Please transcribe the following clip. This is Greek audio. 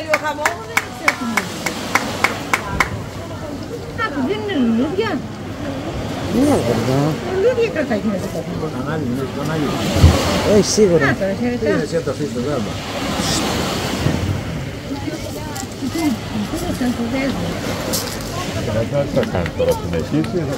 στηρίξτε λίγο, κάντε λίγο χαμό. Α, που δεν είναι λουλούδια. Ναι, παιδιά. Λουλούδια κρατάει μέσα τα παιδιά. Όχι, σίγουρα. Να τώρα, χαιρετά. Εσύ θα το αφήσεις το γράμμα. Πού θα το δέσμο. Θα κάνει τώρα συνεχίσει, θα